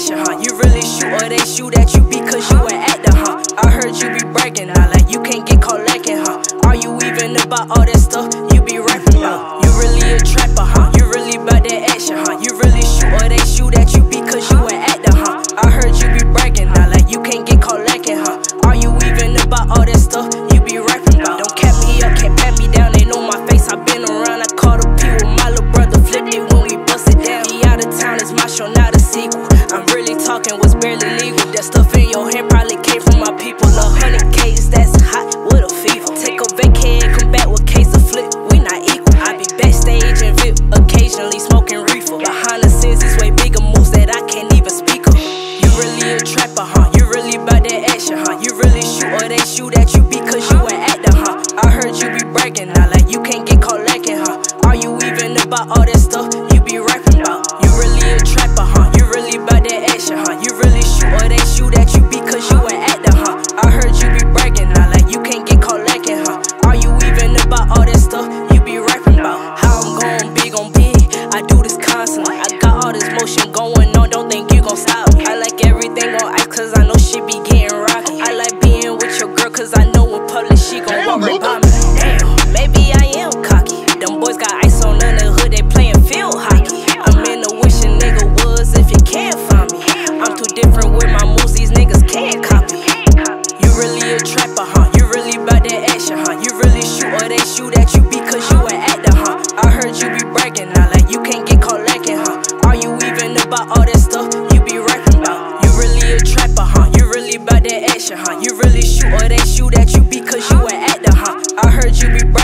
action, huh? You really shoot or they shoot at you because you an actor, huh? I heard you be bragging, now like you can't get caught lacking, huh? Are you even about all this? I'm really talking what's barely legal. That stuff in your hand probably came from my people. A hundred K's, that's hot with a fever. Take a vacay and come back with case of flip. We not equal. I be backstage and VIP, occasionally smoking reefer. Behind the scenes, is way bigger moves that I can't even speak of. You really a trapper, huh? You really about that action, huh? You really shoot or they shoot at you because you an actor, huh? I heard you be bragging, now like you can't get caught lacking, huh? Are you even about all that? huh? You really shoot or they shoot at you because you an actor, huh? I heard you be bragging now, like you can't get caught lacking, huh? Are you even about all this stuff you be rapping about? How I'm going big on big, I do this constantly. I got all this motion going on, don't think you gon' stop. I like everything on ice cause I know she be getting rocky. I like being with your girl cause I know in public she gon' walk right me. Damn, maybe I am cocky. Them boys got ice on under trapper, huh? You really about that action, huh? You really shoot or they shoot at you because you an actor, huh? I heard you be bragging now, like you can't get caught lacking, huh? Are you even about all that stuff you be rapping about? You really a trapper, huh? You really bout that action, huh? You really shoot or they shoot at you because you an actor, huh? I heard you be bragging.